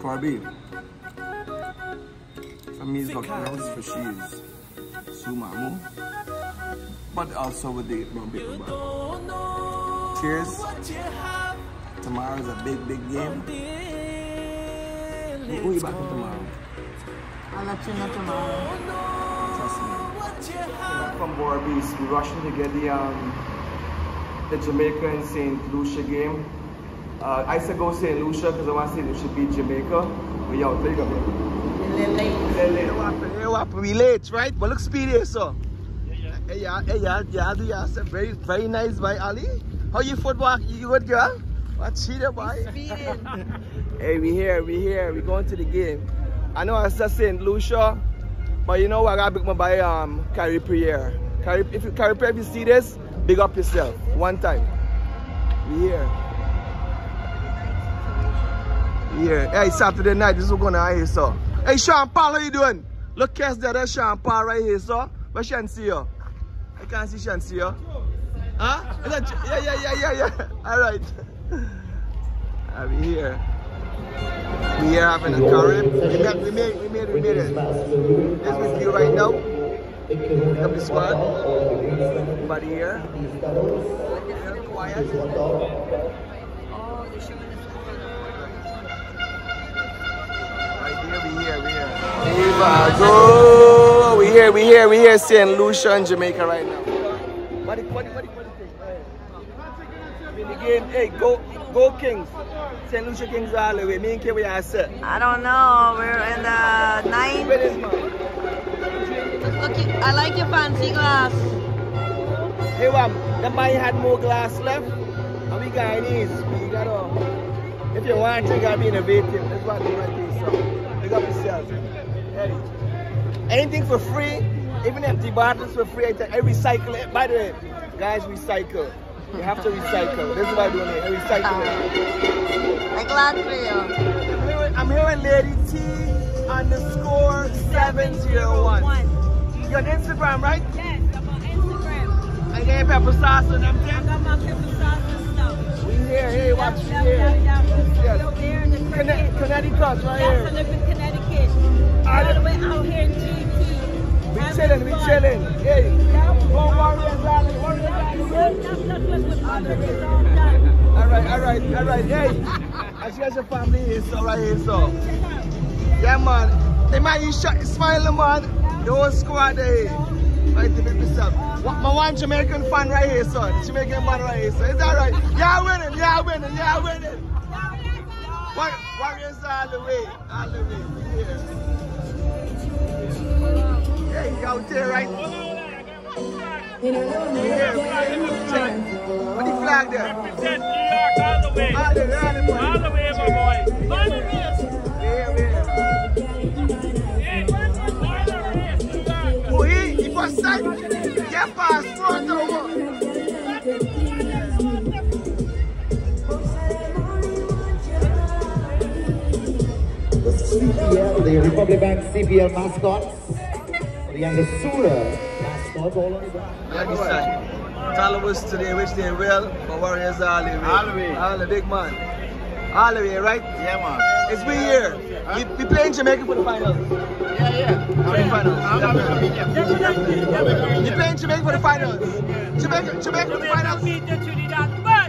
Corby. For me, it's house for she's Sumamu. But also with the brown paper bag. Cheers. Tomorrow's a big, big game. Who you back tomorrow? I'll let you know tomorrow. Trust me. From Barbies, we're rushing to get the um, the Jamaica and St. Lucia game. Uh, I said go St. Lucia because I want to say Lucia beat Jamaica. But yo, there you go, baby. Hey, what happened? Hey, what happened? We late, right? But look speedy, so. Hey, yeah, hey, yeah, yeah, do yeah, say very, very nice, boy, Ali. How you football? You good, girl? What cheater, boy? hey, we here, we here, we going to the game. I know I said St. Lucia, but you know what? I gotta pick my boy, um, Khary Pierre. Khary, if you Khary Pierre, if you see this, big up yourself. One time. We here. Here. Hey, Saturday night, this is going on here, so. Hey, Sean Paul, how you doing? Look, Cass there, there's Sean Paul right here, so. Where Sean see you? I can't see Sean see you. Huh? Is that, yeah, yeah, yeah, yeah, yeah. All right. Are we here? We here having a curry. We, got, we made, we made, we made it. This with you right now. Pick up the squad. Everybody here. Yeah, quiet. We here, we here. Viva, go! We here, we here, we here, St. Lucia in Jamaica right now. What the, what the, what the, what the thing? Hey. In the game, hey, go, go Kings. St. Lucia Kings all the way. Me and K, we are set. I don't know. We're in the nine. Where is man? Look, I like your fancy glass. Hey, Wam, the boy had more glass left. And we got these. We gotta, if you want to, you gotta be innovative. That's what we want to so. Big up yourself. Hey. Anything for free, even empty bottles for free. I I recycle it. By the way, guys, recycle. You have to recycle. This is what I'm doing here. I recycle it. Ah. I'm glad for you. I'm here, I'm with Lady T underscore 701. You're on Instagram, right? Yes, I'm on Instagram. I get pepper sauce and them I things. got my pepper sauce. We here, hey, watch Yep, here. Yes. Connecticut, right Yes, I here. live in Connecticut. All the way out here in GT. We chilling, we chilling. Hey, go Warriors, darling, Warriors, yep. All all. All right, all right, all right. Hey, I see your family is so right here, so. Yeah, man. They might you smiling, man. Whole squad there. Right to myself. What, my one Jamaican fan right here, son. Jamaican man right here, so. Is that right? Yeah, winning, yeah, winning, yeah, winning. War- Warriors all the way, all the way. Yeah. Yeah, you out there, right? We here. Check. What the flag there? Represent New York all the way. All the way, all the way. All the way, my boy. All the way. CPL, the Republic Bank CPL mascots, the Angostura mascot, all on the ground. Like you said, followers today, which they will, but Warriors all the way. All the way. All the big man. All the way, right? Yeah, man. It's we here. We, we play in Jamaica for the finals. Yeah, yeah. For the finals. I'm not going to beat you. We play in Jamaica for the finals. Jamaica, Jamaica for the finals. Beat the Trinidad, but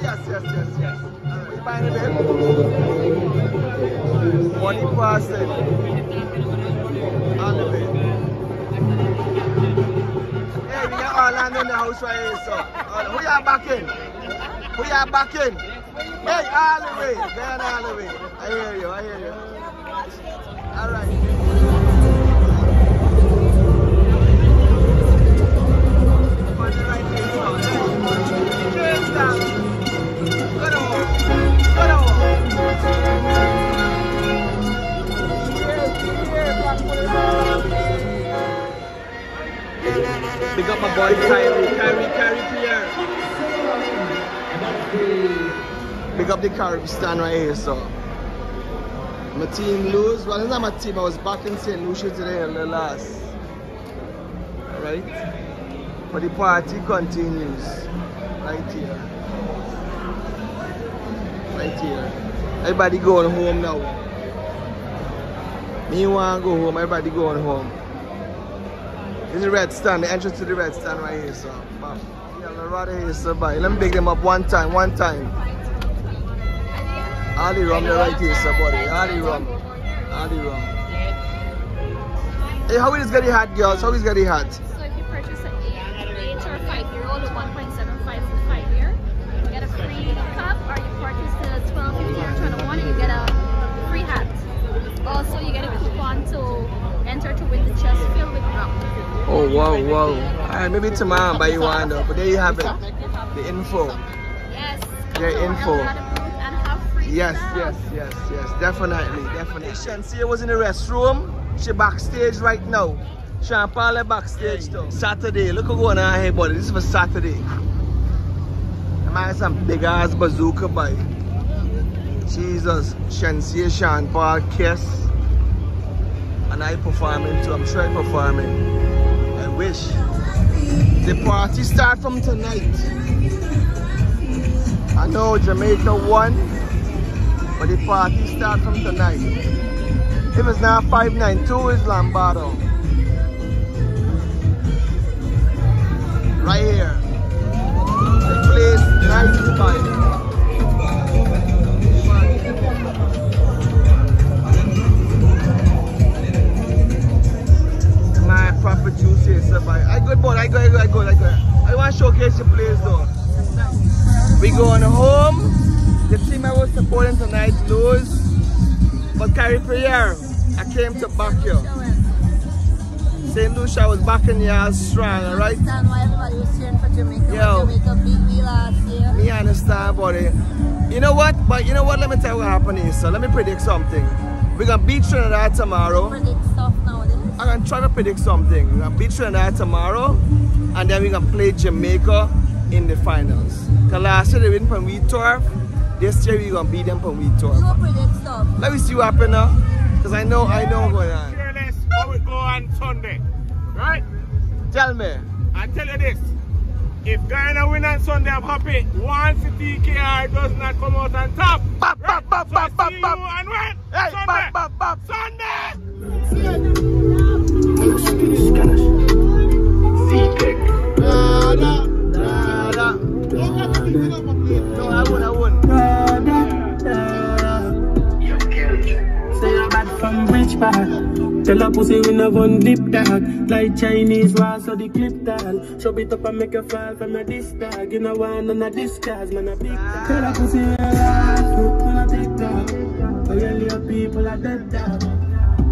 Yes, yes, yes, yes. All right, you buying it, babe? Money person. All the way. Hey, we Orlando in the house right here, so. Uh, who y'all backing? Who y'all backing? Hey, all the way. Going all the way. I hear you, I hear you. All right. Good on. Good on. Big up my boy Khary, Khary, Khary Pierre. Big up the Khary stand right here, so. My team lose. Well, it's not my team. I was back in St. Lucia today and the last. Alright? But the party continues. Right here. Right here. Everybody going home now. Me want to go home, everybody going home. This is the red stand, the entrance to the red stand right here, so. Yeah, I'm rather here, so bye. Let me pick them up one time, one time. All the rum, they're right here, so buddy. All the rum. All rum. Hey, how is getting hot, girls? How is getting hot? Enter to the chest filled with rum. Oh, wow, wow. Alright, maybe tomorrow I'll buy you one though, but there you have it. The info. Yes. To info. our El Dorado booth And have free Yes, yes, yes, yes, definitely, definitely. Shenseea was in the restroom. She backstage right now. Paul backstage too. Saturday, look what's going on here, buddy. This is for Saturday. The man has some big ass bazooka boy. Jesus, Shenseea, Sean Paul, Kiss and I performing too. I'm sure I perform performing. I wish. The party start from tonight. I know Jamaica won, but the party start from tonight. If it's not 592, it's Lombardo. Right here. The place 95. Proper juicy stuff. I I good boy, I go, I go, I go, I go. I want to showcase the place though. We going home. The team I was supporting tonight lose. But Khary Pierre, I came to back you. St. Lucia was back backing you strong, alright? understand why everybody was cheering for Jamaica. Yo. Jamaica beat me last year. Me understand, buddy. You know what? But you know what? Let me tell you what happened here. So let me predict something. We're gonna beat Trinidad tomorrow. Predict stuff nowadays. I'm gonna try to predict something. We're gonna beat Trinidad tomorrow, and then we're gonna play Jamaica in the finals. Cause last year they win from we turf. This year we're gonna beat them from we turf. You predict stuff. Let me see what happen now. Cause I know I know what's going on. Fearless, how it go on Sunday. Right? Tell me. I tell you this. If Guyana win on Sunday, I'm happy. Once the TKR does not come out on top. Bop, bop, bop, so bop, I bop, see you bop. on when? Hey, Sunday. bop, bop, bop. Sunday! No, bad from. Tell a pussy we no gun dip dog. Like Chinese war, so the clip. Show it up and make a fall from a disc dog. You know one and a discharge, man a big dog. Tell a pussy we man a big dog. But your people are dead dog.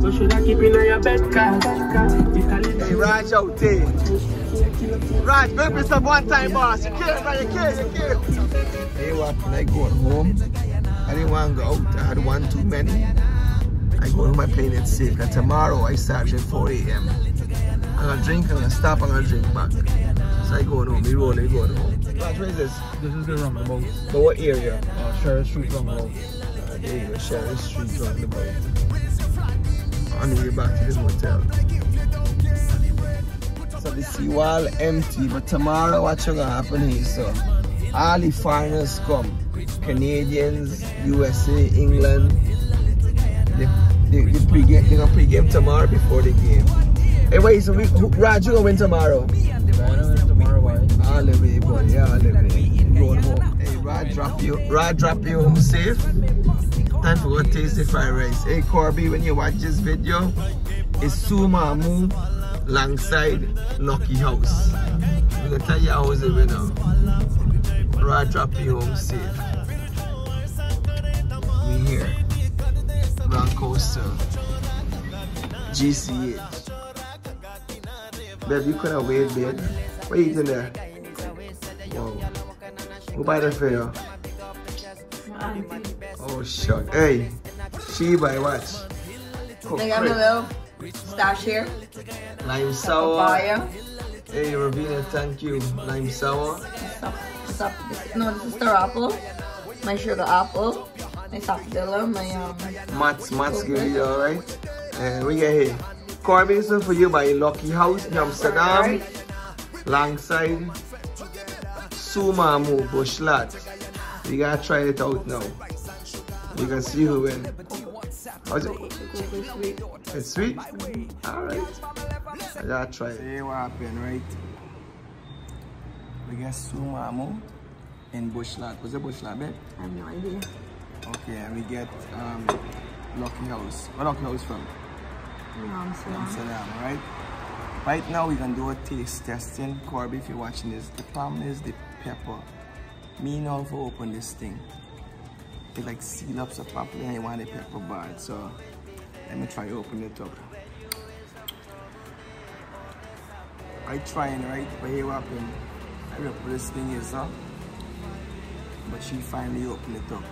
So should I keep in your bed cause Hey, Raj out there. Raj, make me some one time, boss. You can't, man, you can't, you can't. Hey, what? When I go home, I didn't want to go out. I had one too many. I go home, I playing it safe. And tomorrow, I start at 4 a.m. I'm gonna drink, I'm gonna stop, I'm gonna drink back. So I go home, we roll, I go home. Raj, where is this? This is the roundabout. So what area? Uh, Sheriff Street roundabout. Uh, there you go, Sheriff Street roundabout. On the way back to the hotel. So the seawall empty, but tomorrow what's gonna happen here? Uh, so all the foreigners come. Canadians, USA, England. They, they, they pre-game, they're gonna pre-game tomorrow before the game. Hey wait, so we, who, Raj, you gonna win tomorrow? All the way, boy. Yeah, all the way. Going home. Hey, Rod drop you. Rod drop you home safe. Time for taste the fried rice. Hey, Corby, when you watch this video, it's Sumamu alongside Lucky House. I'm gonna tell you how it right now. Rod drop you home safe. We here. Rock Coaster. GCH. Babe, you couldn't wait, babe. What are you eating there? Wow. Who buy the fare? Oh, shit. Hey, she buy what? Cook I got crepe. little stash here. Lime sour. Papaya. Hey, Ravina, thank you. Lime sour. Stop, stop. No, this is star apple. My sugar apple. My sapodilla. My um. Mats, Mats give you alright. And we get here. Corby, this for you by Lucky House in Amsterdam. Alongside Sumamu Bush Lot. You gotta try it out now. You can see who win. How's it? Sweet. It's sweet? Alright. I gotta try it. See what happened, right? We get Sumamu in Bushland. Was it Bushland, babe? I have no idea. Okay, and we get um, Lucky House. Where Lucky House from? Amsterdam. Amsterdam, right? Right now, we're gonna do a taste testing. Corby, if you're watching this, the problem is the pepper. Me now for open this thing. It like seal up so properly and you want the pepper bad. So let me try to open it up. I trying right, but here what happened. I what this thing is up. But she finally opened it up.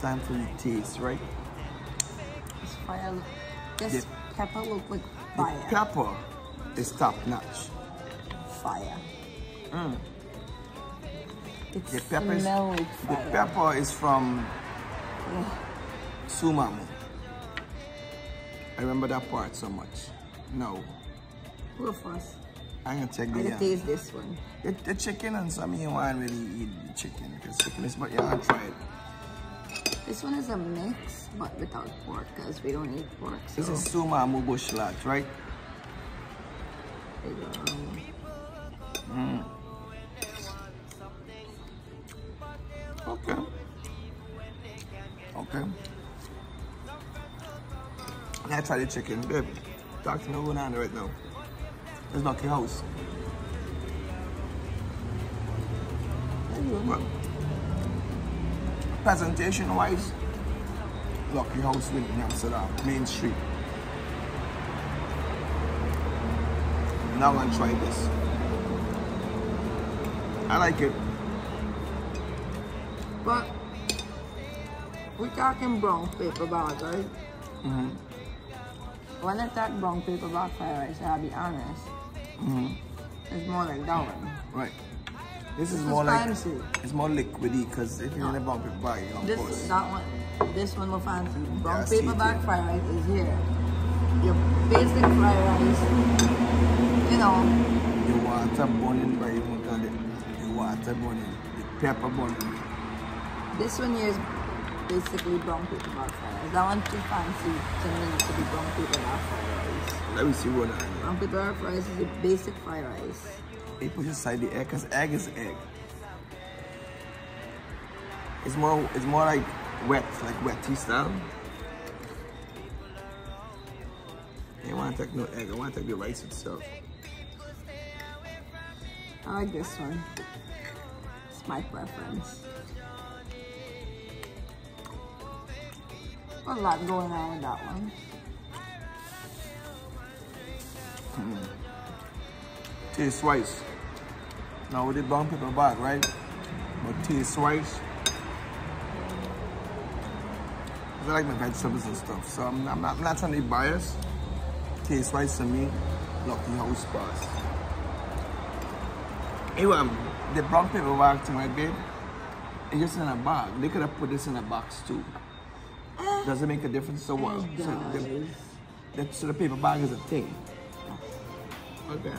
Time for the taste, right? It's fire. This Yeah. pepper look like fire. The pepper is top notch. Fire. Mm. It The pepper is, the pepper is from Ugh. Sumamu. I remember that part so much. No, Go first. I'm gonna I the, can taste this one. the, the chicken and some you want really eat the chicken because chicken is but yeah, I'll try it. This one is a mix, but without pork, because we don't eat pork. So This is Sumamu bush lot, right? there you go. Mm. Okay. I try the chicken, to me what's going on right now. It's Lucky House. Presentation wise, Lucky House with Amsterdam, Main Street. Now I'm gonna try this. I like it. But we're talking brown paper bag, right? Mm-hmm. When I talk brown paper bag fried rice, I'll be honest, Mm-hmm. it's more like that one. Right. This is This more is like fancy. it's more liquidy because if you're in a bump it bag, of This course. that one, this one more fancy. Brown Yeah, paper bag fried rice is here. Your basic fried rice, you know, The water burning by you look at it. The water burning. The pepper burning. this one here is basically brown paper bag. That one too fancy to me to be brown paper bag fried rice. Let me see what I Brown paper bag is a basic fried rice. They put aside the egg because egg is egg. It's more it's more like wet, like wet tea style. I don't want to take no egg, I want to take the rice itself. I like this one. It's my preference. A lot going on with that one. Taste wise. Now with the brown paper bag, right? But taste wise. I like my vegetables and stuff. So I'm, I'm, not, I'm not trying to be biased. Taste wise to me, Lucky House bars. Anyway, um, the brown paper bag thing, right, babe? It's just in a bag. They could have put this in a box too. Does it make a difference? So what? It So the, the, so the paper bag is a thing. Okay.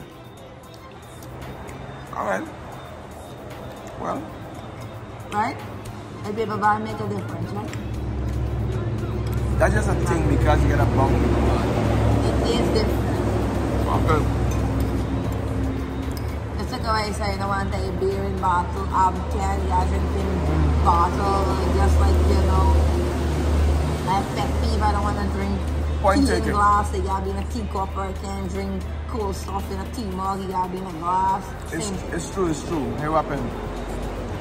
All right. Well, Right? A paper bag make a difference, right? that's just a thing because you get a brown paper bag. It tastes different. Okay. It's like I say, you don't want to take a beer in bottle, um, can, you guys drinking bottle, just like, you know, I have pet peeve, I don't want to drink Point tea in glass, they gotta be in a teacup, or I can't drink cool stuff in a tea mug, you gotta be in a glass. It's, it's true, it's true. Here what happened.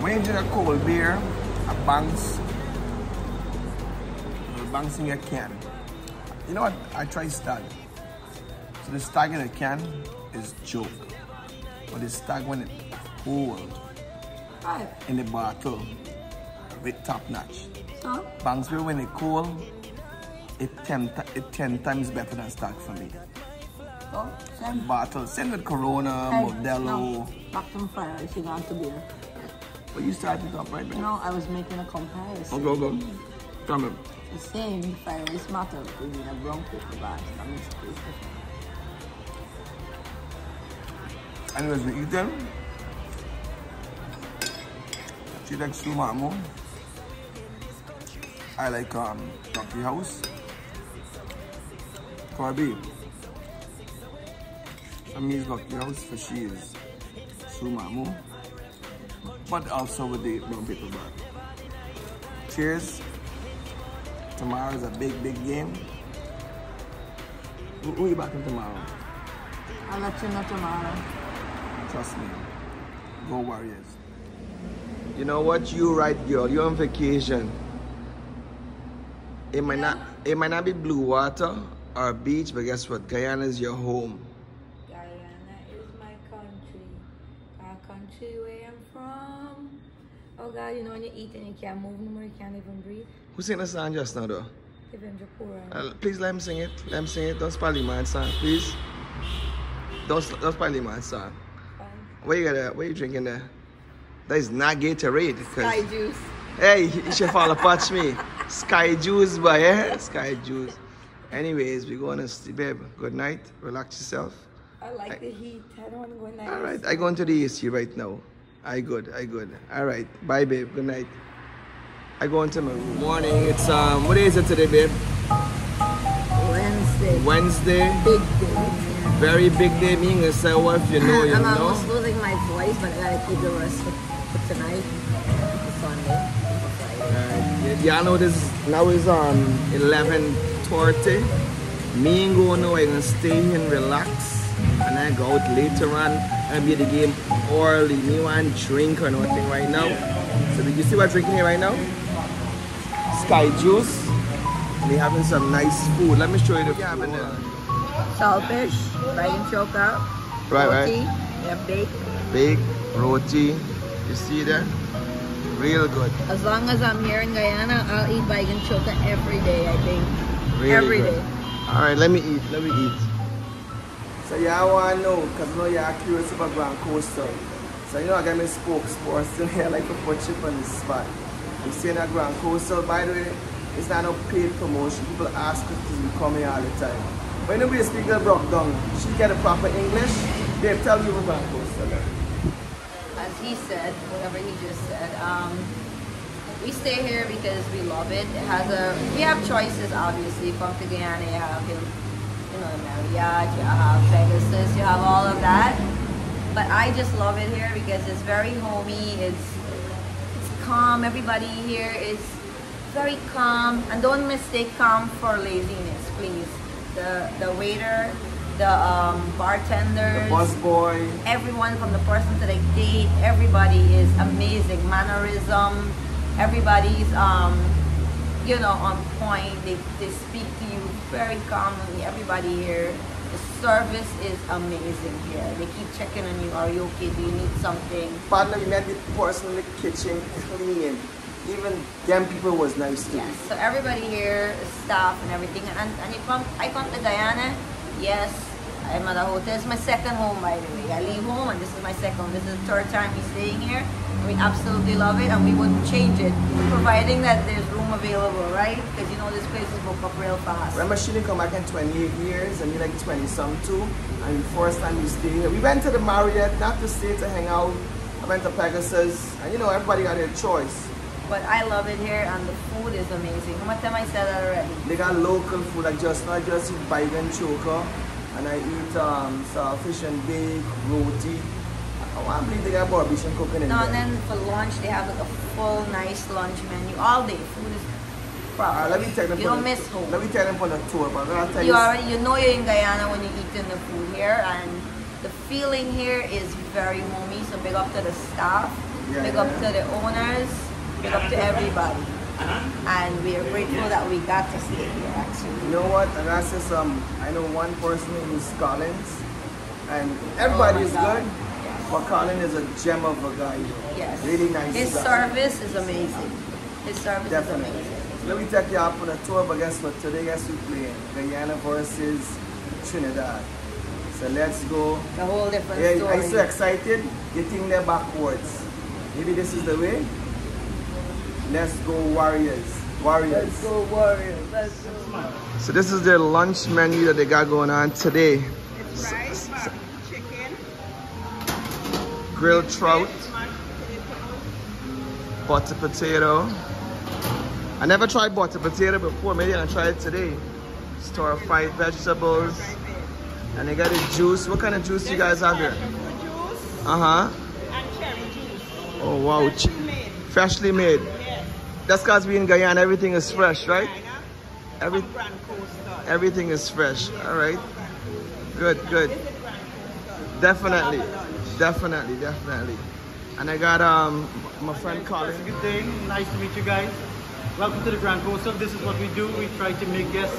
When you drink a cold beer, a bounce, a bounce in your can. You know what? I try stag. So the stag in a can is joke. But the stag when it's cold Right. in the bottle, with top notch. Banks beer when it cold, it ten, it ten times better than stag for me. so, same. Bottle, same with Corona, Hey, Modelo. no, back to fire, if you gone to beer. But you started it up right now. No, I was making a comparison. Oh, okay, okay. Come on. The same fire is matter between a brown paper bag and mixed paper. Anyways, we eat them. She like Sumamu. I like um Rocky House. Corby. For me it's Rocky House for she is Sumamu. But also with the brown paper bag. Cheers. Tomorrow is a big, big game. Who, who you backing tomorrow? I'll let you know tomorrow. Trust me. Go Warriors. You know what? You right, girl. You're on vacation. It might not it might not be blue water or beach, but guess what? Guyana is your home. Guyana is my country. Our country where I'm from. Oh God, you know when you eat and you can't move no more, you can't even breathe. Who sang the song just now though? Uh, please let him sing it. Let him sing it. Don't spoil the man's song, please. Don't, don't spoil the man's song. What you got there? What you drinking there? That is not Gatorade. Sky juice. Hey, you should follow patch me. Sky juice, boy, yeah? Sky juice. Anyways, we're going to sleep, babe. Good night. Relax yourself. I like the heat. I don't want to go in there. All right, I go into the AC right now. I good, I good. All right, bye, babe. Good night. I go into my room. Morning. It's um, what day is it today, babe? Wednesday. Wednesday. Big day. Very big day. Me and say what if you know, you I'm know. almost losing my voice, but I gotta keep the rest for, for tonight, y'all know this now is um 11:30. Me and go now. I gonna stay here and relax, and I go out later on and be at the game early. Me want drink or nothing right now. So did you see what I'm drinking here right now? Sky juice. We having some nice food. Let me show you the food. having there. Saltfish, baigan choka, Right, roti, right. yeah, bake. Big roti. You see that? Real good. As long as I'm here in Guyana, I'll eat baigan choka every day, I think. Really every good. day. All right, let me eat. Let me eat. So y'all want to know, because I know y'all curious about Grand Coastal. So you know I got my spokesperson here, like a put chip on the spot. I'm saying that Grand Coastal, by the way, it's not a paid promotion. People ask us to come here all the time. When nobody speak girl broke down, she get a proper English, they tell you about Grand Coastal. He said, whatever he just said, um, we stay here because we love it. It has a, we have choices obviously. Come to Guyana, you have, you know, Marriott, you have Pegasus, you have all of that. But I just love it here because it's very homey. It's it's calm. Everybody here is very calm, and don't mistake calm for laziness, please. The the waiter, the um, bartenders, The bus boy, everyone from the person to the date. everybody is amazing. Mannerism, everybody's um, you know, on point. They, they speak to you very calmly. Everybody here, the service is amazing here. They keep checking on you. Are you okay? Do you need something? partner, we met the person in the kitchen clean. Even them people was nice too. Yes. So everybody here, staff and everything. And, and you come, I come to Guyana. Yes, I'm at a hotel. It's my second home, by the way. I leave home, and this is my second. This is the third time we're staying here. We absolutely love it, and we wouldn't change it, providing that there's room available, right? Because you know this place is booked up real fast. Remember, she didn't come back in 28 years, and you like 20 some too. And the first time we stayed here, we went to the Marriott, not to stay to hang out. I went to Pegasus, and you know, everybody got their choice. But I love it here, and the food is amazing. How much time I said that already? They got local food, like just not just eat baigan choka, and I eat um, fish and bake, roti. I want to believe they got barbish and cooking in No, there. and then for lunch they have like a full, nice lunch menu all day. Food is proper. Alright, let me take them You don't the- miss home. Let me tell them on the tour, but I'm tell You you. already, you know you're in Guyana when you're eating the food here, and the feeling here is very homey. So big up to the staff, Yeah, big yeah, up to the owners, big up to everybody. And we are grateful that we got to stay here. Actually, You know what? And I say some. I know one person who's Collins, and everybody Oh is God. good, but Colin is a gem of a guy. yes, Really nice His guy. service is amazing. His service Definitely. is amazing. Let me take you out on a tour, but guess what? Today, guess we playing Guyana versus Trinidad. So let's go. A whole different Yeah, story. I'm so excited. Getting there backwards. Maybe this is the way. Let's go Warriors. Warriors. Let's go Warriors. Let's go. So this is their lunch menu that they got going on today. It's rice, chicken, Grilled trout, potato, butter potato, I never tried butter potato before. Maybe I'll try it today. Stir fried vegetables. And they got a juice. What kind of juice do you guys have here? Uh-huh. And cherry juice. Oh, wow. Freshly made. Freshly made. That's because we in Guyana, everything is fresh, right? Every, From Grand Coastal. everything is fresh. All right. Good, good. This is Grand Coastal. Definitely. Have a lunch. Definitely, definitely. And I got um my friend Colin. Good day. Nice to meet you guys. Welcome to the Grand Coastal. This is what we do. We try to make guests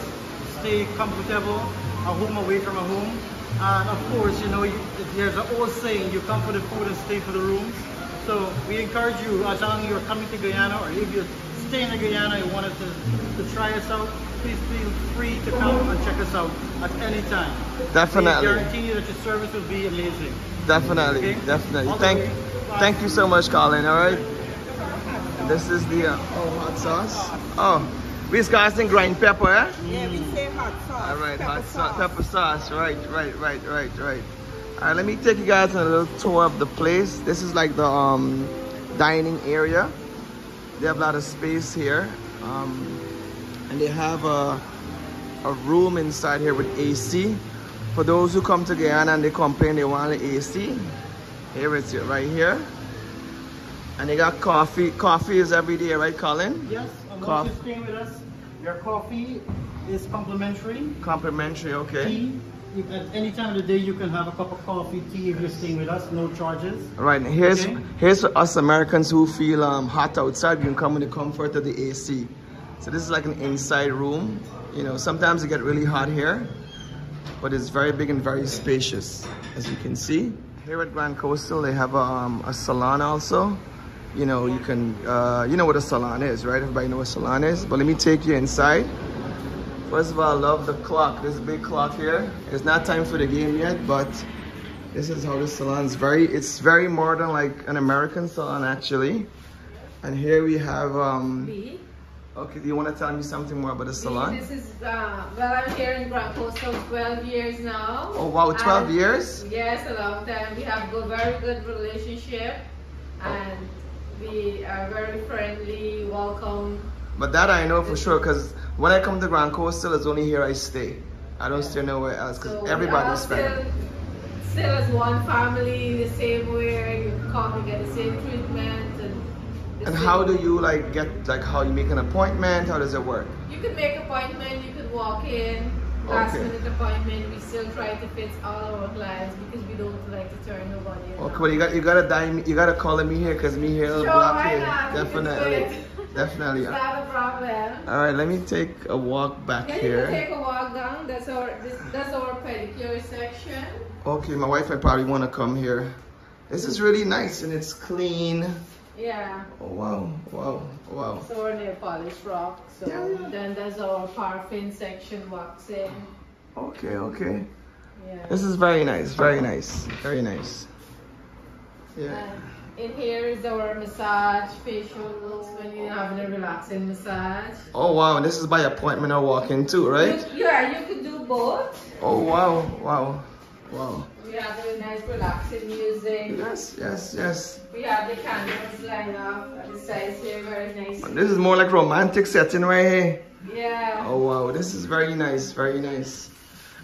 stay comfortable, a home away from a home. And of course, you know, there's an old saying, you come for the food and stay for the rooms. So we encourage you, as long as you're coming to Guyana or if you're staying in Guyana, you wanted to, to try us out, please feel free to come and check us out at any time. Definitely. We guarantee you that your service will be amazing. Definitely, Okay. definitely. All Thank. Bye. thank you so much, Colin. All right. This is the uh, oh hot sauce. Oh, we guys in grind pepper, eh? Yeah, we say hot sauce. All right, pepper hot sauce, pepper sauce. Right, right, right, right, right. All right, let me take you guys on a little tour of the place. This is like the um, dining area. They have a lot of space here, um, and they have a a room inside here with AC. For those who come to Guyana and they complain they want the AC, here it's right here. And they got coffee. Coffee is every day, right, Colin? Yes, you're staying with us, your coffee is complimentary. Complimentary, okay. Tea, you, at any time of the day, you can have a cup of coffee, tea if you're staying with us, no charges. All right, here's Okay. here's for us Americans who feel um, hot outside. You can come in the comfort of the AC. So this is like an inside room. You know, sometimes it get really hot here, but it's very big and very spacious, as you can see. Here at Grand Coastal, they have um, a salon also. You know, you can, uh, you know what a salon is, right? Everybody know what a salon is. But let me take you inside. First of all, I love the clock. This big clock here. It's not time for the game yet, but this is how the salon's very, it's very modern, like an American salon actually. And here we have, um, B. okay, do you want to tell me something more about the salon? This is, uh, well, I'm here in Grand Coastal 12 years now. Oh wow, 12 And- years? Yes, a long time. We have a very good relationship and we are very friendly, welcome. But that I know for sure, because when I come to Grand Coastal, it's only here I stay. I don't stay nowhere else, because So everybody's friendly. Still, still as one family, the same way you come, you get the same treatment. And, And how do you like get, like how you make an appointment? How does it work? You can make appointment, you could walk in, last Okay. minute appointment. We still try to fit all our clients because we don't like to turn nobody in. Okay, well you got you gotta die me, you gotta call me here because me here Sure, block here. not? We can do Definitely. It. Definitely. It's not a problem. Alright, let me take a walk back can here. take a walk down. That's our this, that's our pedicure section. Okay, my wife might probably wanna come here. This is really nice and it's clean. Yeah. Oh wow, wow, wow. So our nail polish rock. So Yeah. then there's our paraffin section waxing. Okay, okay. Yeah. This is very nice, very nice, very nice. Yeah. And in here is our massage, facials when you're having a relaxing massage. Oh wow, this is by appointment or walk-in too, right? You, yeah, you could do both. Oh wow, wow, wow. We have the nice relaxing music. Yes, yes, yes. We have the candles lined up at the sides here, very nice. This is more like romantic setting right here. Yeah. Oh wow, this is very nice, very nice.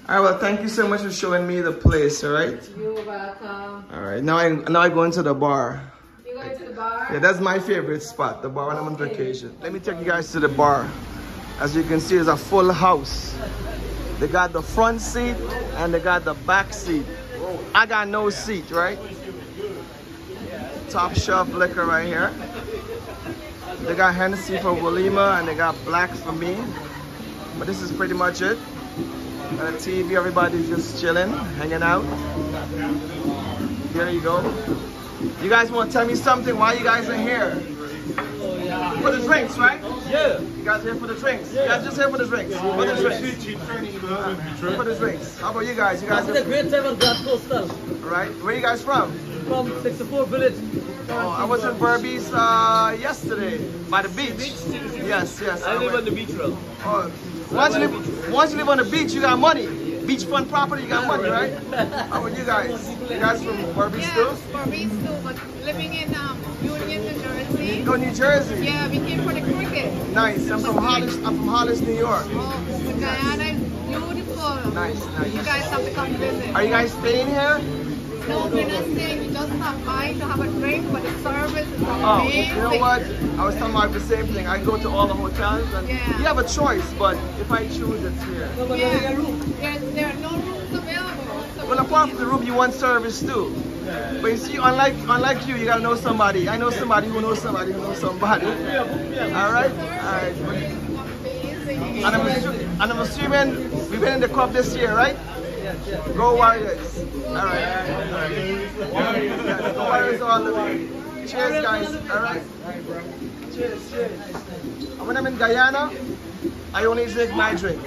All right, well, thank you so much for showing me the place. All right. You're welcome. All right. Now I now I go into the bar. You going to the bar? Yeah, that's my favorite spot, the bar when I'm on vacation. Let me take you guys to the bar. As you can see, it's a full house. They got the front seat and they got the back seat. I got no seat, right? Top shelf liquor right here. They got Hennessy for Walima and they got black for me. But this is pretty much it. Got a TV, everybody's just chilling, hanging out. Here you go. You guys want to tell me something? Why you guys are here? For the drinks, right? Yeah. You guys here for the drinks? You guys just here for the drinks? For the drinks. For the drinks. How about you guys? You guys Having a great time on Grand Coastal right? Where you guys from? from 64 Village. Oh, I was in Berbice uh, yesterday by the beach. Yes, yes. I live went. on the beach road. Oh, once you live, once you live on the beach, you got money. Beachfront property, you got money, right? How about you guys? You guys from Berbice too? For me too, but living in um, Union, New Jersey. Go New Jersey. Yeah, we came for the cricket. Nice. I'm from Hollis. I'm from Hollis, New York. Oh, but Guyana is beautiful. Nice, nice. You guys have to come visit. Are you guys staying here? No, we're not staying. We just have by to have a drink, but the service is Oh, amazing. you know what? I was telling my wife the same thing. I go to all the hotels and Yeah. you have a choice, but if I choose, it's here. Yeah, there's, there are no rooms available. So Well, apart from the room, you want service too. But you see, unlike unlike you, you gotta know somebody. I know somebody who knows somebody who knows somebody. All right, all right. And I'm, assu- and I'm assuming we've been in the cup this year, right? Go Warriors! All right. All right. Yes, go Warriors all the way. Cheers, guys. All right. Cheers, cheers. And when I'm in Guyana, I only drink my drink.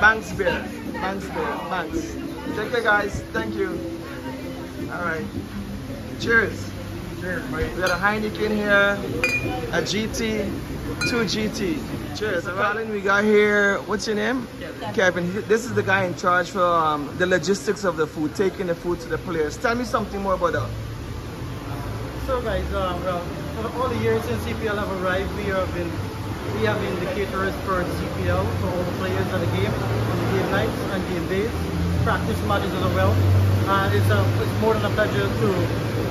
Banks beer. Banks beer. Banks. Take care, guys. Thank you. All right. Cheers. Cheers, We got a Heineken here, a GT, two GT. Cheers. All right. we got here, what's your name? Kevin. This is the guy in charge for um, the logistics of the food, taking the food to the players. Tell me something more about that. So guys, um, well, for all the years since CPL have arrived, we have been we have been the caterers for CPL for all the players at the game, on the game nights and game days, practice matches as well. And it's, a, it's more than a pleasure to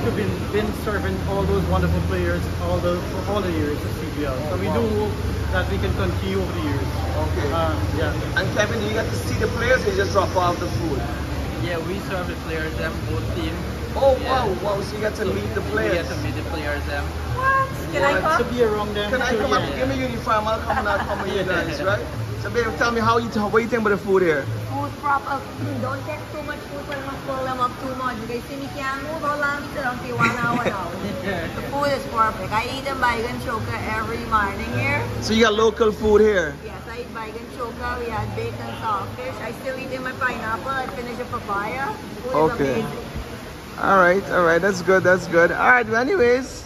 to been been serving all those wonderful players all the for all the years of CPL. So we do hope that we can continue over the years. Okay. Uh, yeah. And Kevin, you get to see the players or you just drop off the food? Yeah, we serve the players them both team. Oh Yeah. wow, wow, so you get to meet the We players. get to meet the players them. What? Can I To come? be around them. Can I come yeah. up? Give me uniform, I'll come and I'll come with you guys, right? So baby, tell me how you what you think about the food here? Food proper. Don't get too much food when you fill them up too much. You guys see me can't move how long it's around say one hour now. The food is perfect. I eat a baigan choka every morning here. So you got local food here. Yes, I eat baigan choka. We had bacon saltfish. I still eat in my pineapple. I finish a papaya. Food Okay. All right, all right, that's good, that's good. All right, well, anyways,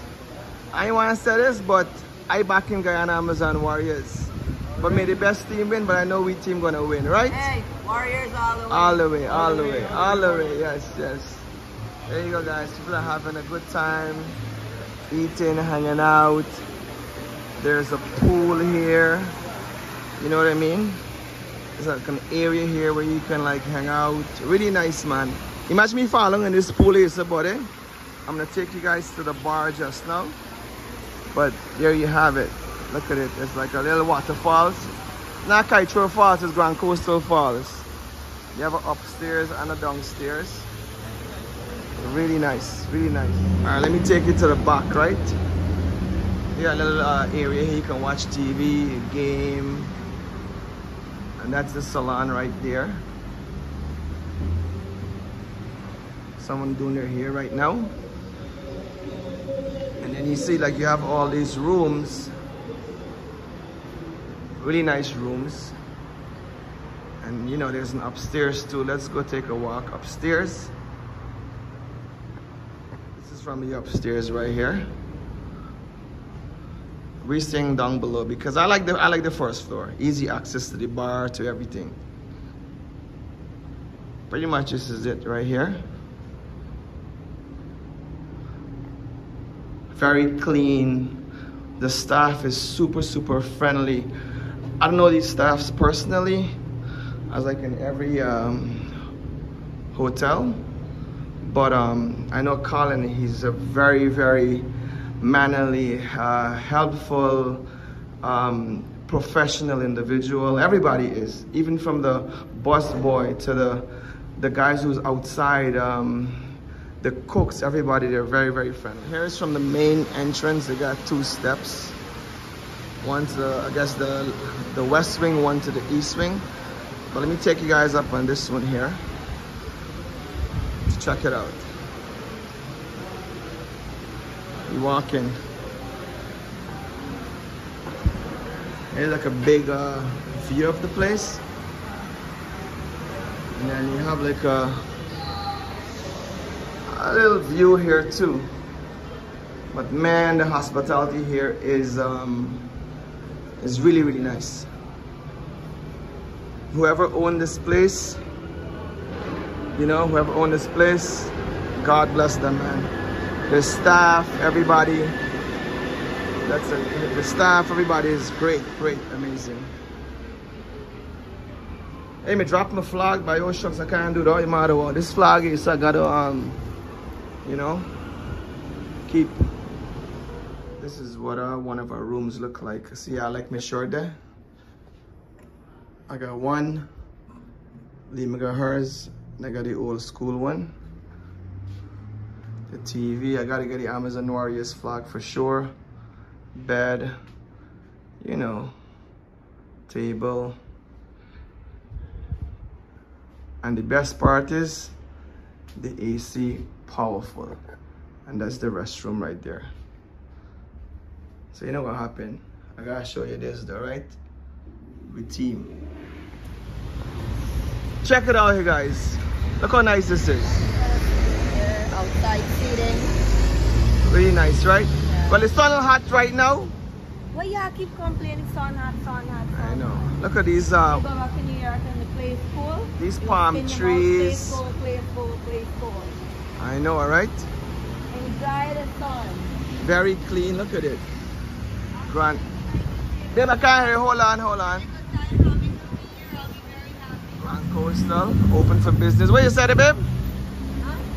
I want to say this, but I back in Guyana Amazon Warriors. But may the best team win, but I know we team gonna win, right? Hey, Warriors all the way. All the way, all the way, all the way, yes, yes. There you go, guys. People are having a good time, eating, hanging out. There's a pool here. You know what I mean? There's like an area here where you can like hang out. Really nice, man. Imagine me following in this pool here, so buddy. I'm gonna take you guys to the bar just now. But there you have it. Look at it. It's like a little waterfalls. Not Kaieteur Falls, it's Grand Coastal Falls. You have an upstairs and a downstairs. Really nice, really nice. All right, let me take you to the back, right? Yeah, a little uh, area here you can watch TV, game. And that's the salon right there. Someone doing their hair right now. And then you see like you have all these rooms. Really nice rooms. And you know, there's an upstairs too. Let's go take a walk upstairs. This is from the upstairs right here. We're staying down below because I like the I like the first floor. Easy access to the bar, to everything. Pretty much this is it right here. Very clean. The staff is super, super friendly. I don't know these staffs personally, as like in every um, hotel. But um, I know Colin, he's a very, very mannerly, uh, helpful, um, professional individual. Everybody is, even from the bus boy to the the guys who's outside, um, the cooks, everybody, they're very, very friendly. Here's from the main entrance. They got two steps. One to, the, I guess, the, the west wing, one to the east wing. But let me take you guys up on this one here to check it out. You walk in. Here's like a big uh, view of the place. And then you have like a, a little view here too. But man, the hospitality here is um, is really, really nice. Whoever owned this place, you know, whoever owned this place, God bless them, man. The staff, everybody, That's a, the staff, everybody is great, great, amazing. Hey, me drop my flag by your shucks, I can't do that, no matter what. This flag is, I gotta, um, you know, keep. This is what uh, one of our rooms look like. See, I like my shirt there. I got one, Lima got hers, and I got the old school one. The TV, I gotta get the Amazon Warriors flag for sure. Bed, you know, table. And the best part is the AC powerful. And that's the restroom right there. So you know what happened? I gotta show you this though, right? Team. Check it out here guys. Look how nice this is. Outside seating. Really nice, right? Well, it's not hot right now. Well, yeah, I keep complaining, sun hot, sun hot, sun I know. Look at these uh, go back to New York and the place full. these You palm spin your mouth, trees. Place place full, place full. I know, all right? Enjoy the sun. Very clean. Look at it. Grand. Babe, I can't hear. Hold on, hold on. Grand Coastal, open for business. What you said, it, babe?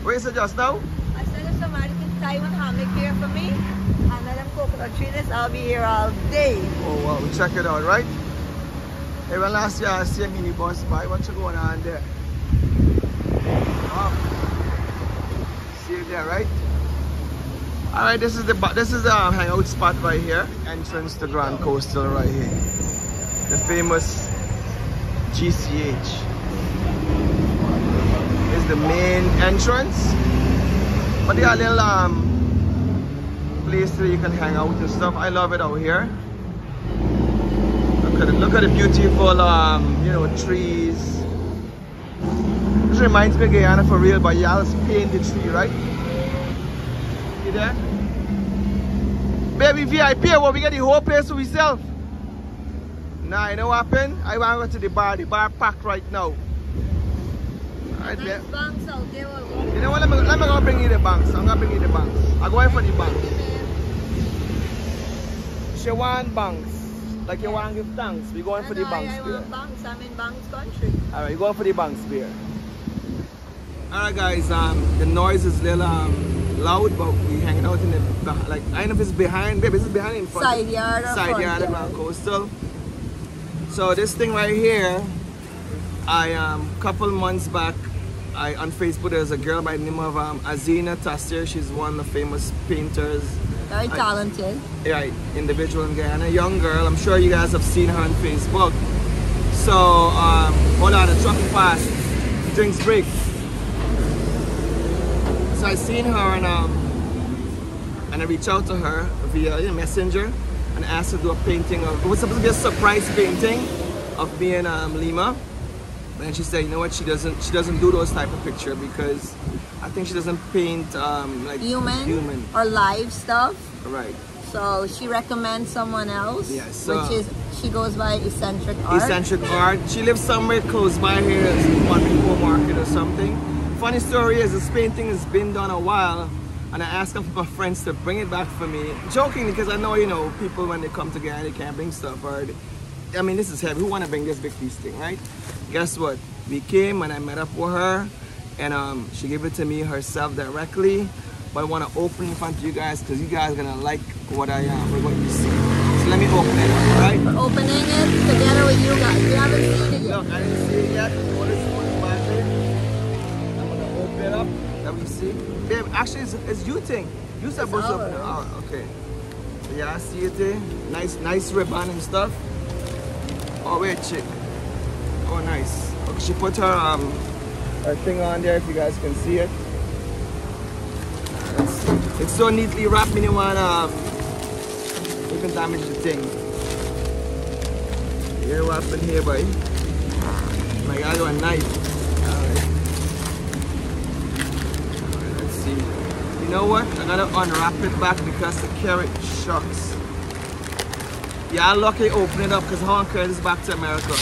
What you said just now? I said if somebody can tie one hammock here for me and let them coconut tree this, I'll be here all day. Oh, well, we check it out, right? When last year I see a mini bus by, What's going on there? Oh. See it there, right? All right, this is the this is the hangout spot right here. Entrance to Grand Coastal right here. The famous GCH is the main entrance. But they got a little um place where you can hang out and stuff. I love it out here. Look at it. Look at the beautiful um you know trees. This reminds me of Guyana for real, but y'all paint the tree, right? There? Baby VIP, what we get the whole place to ourselves. Nah, you know what happened? I want to go to the bar. The bar packed right now. Alright, Nice yeah. banks out there. We'll. You know what? Let me, let me go bring you the banks. I'm gonna bring you the banks. I'm going for the banks. She want banks. Like you want to give thanks. We going for the I, banks I beer. want banks. I'm in banks country. Alright, you going for the banks beer. Alright guys, um the noise is little um loud but we hanging out in the like I don't know if it's behind babe, is it behind in front? Side yard Side yard? Grand Coastal. So this thing right here, I um couple months back I on Facebook there's a girl by the name of um, Azina Tassir. She's one of the famous painters. Very I- talented. right, individual in Guyana, young girl. I'm sure you guys have seen her on Facebook. So, um, hold on, the truck fast. Drinks break. So I seen her and um, and I reached out to her via you know, messenger and asked her to do a painting of. It was supposed to be a surprise painting of me and um, Lima. And she said, you know what? She doesn't. She doesn't do those type of picture because I think she doesn't paint um, like Human, Human. or live stuff. Right. So she recommends someone else, Yes, so- which is she goes by eccentric art. Eccentric art. She lives somewhere close by here, one Market or something. Funny story is this painting has been done a while, and I asked a couple of my friends to bring it back for me, jokingly because I know you know people when they come together they can't bring stuff or. they- I mean, this is heavy. Who want to bring this big piece thing, right? Guess what? We came and I met up with her, and um, she gave it to me herself directly. But I want to open it in front of you guys because you guys are gonna like what I am, um, what you see. So let me open it, all right? We're opening it together with you guys. You haven't seen it yet. Look, I didn't see it yet. Me see. Babe, actually, it's, it's you thing. You supposed to open it. ours. Oh, okay. Yeah, I see it there. Nice, nice ribbon and stuff. Oh wait, chick. Oh, nice. Okay, she put her um her thing on there. If you guys can see it. Let's. It's so neatly wrapped. Me, want um even damage the thing. Yeah, what happened here, boy? My God, got a knife. Alright. Alright, let's see. You know what? I gotta unwrap it back because the carrot shucks. Yeah, I'm lucky open it up because I want to carry this back to America.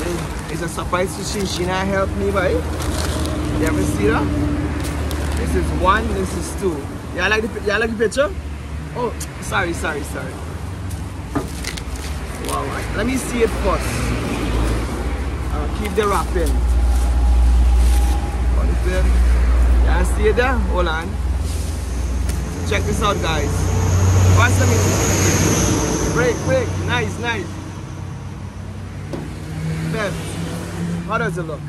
Yeah, It's a surprise to see she not help me, boy. You ever see that? It's is one, this is two. I like the I like the picture. Oh, sorry, sorry, sorry. Wow, right. let me see it first. Uh, keep the wrapping. What is it? Yeah, see it there? Hold on. Check this out, guys. First, let me break, break. Nice, nice. Beth, how does it look?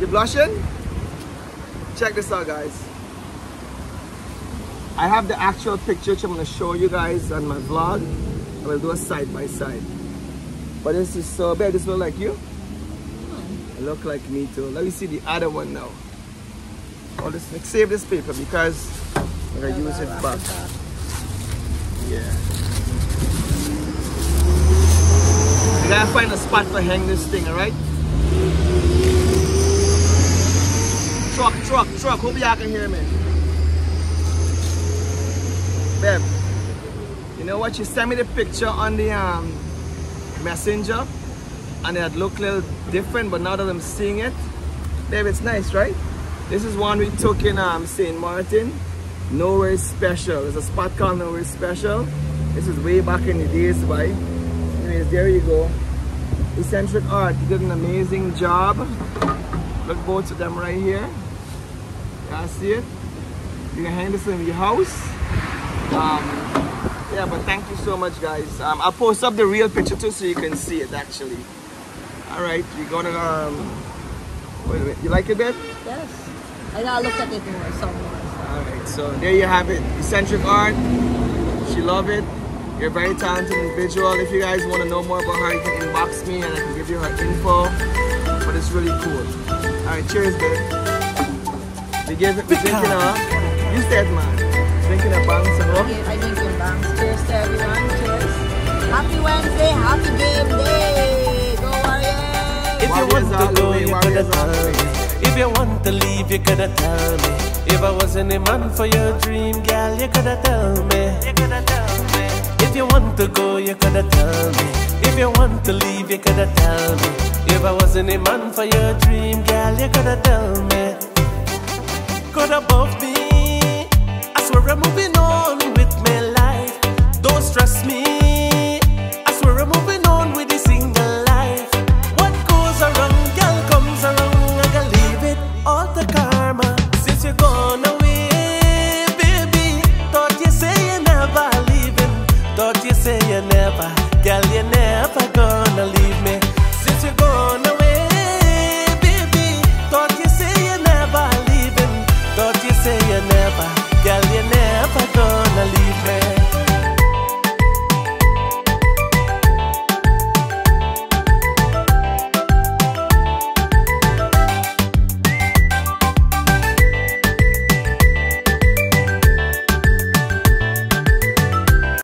You blushing? Check this out, guys. I have the actual picture which I'm going to show you guys on my vlog. I will do a side by side. But this is so bad. This look like you? Look like me too. Let me see the other one now. Oh, this, save this paper because I'm to use it back. Yeah. You gotta find a spot to hang this thing, alright? Truck, truck, truck. Hope y'all can hear me. Babe, you know what? You sent me the picture on the um, messenger and it looked a little different, but now that I'm seeing it, babe, it's nice, right? This is one we took in um, St. Martin. Nowhere Special. There's a spot called Nowhere Special. This is way back in the days, right? Anyways, there you go. Eccentric Art did an amazing job. Look both of them right here. Y'all see it? You can hang this in your house. Um, yeah, but thank you so much, guys. Um, I'll post up the real picture too so you can see it actually. All right, we're gonna, um, wait a minute. You like it, babe? Yes. I gotta look at it more, some more. All right, so there you have it. Eccentric Art. She love it. You're a very talented individual. If you guys want to know more about her, you can inbox me and I can give you her info. But it's really cool. All right, cheers, babe. We give it, we drinking a, you said man, drinking a some more. I drink your bangs. Cheers to everyone. Cheers. Happy Wednesday. Happy game day. gotta love me. If you want to leave, you gotta tell me. If I wasn't a man for your dream, girl, you gotta tell me. If you want to go, you gotta tell me. If you want to leave, you gotta tell me. If I wasn't a man for your dream, girl, you gotta tell me. God above me, I swear I'm moving on with my life. Don't stress me.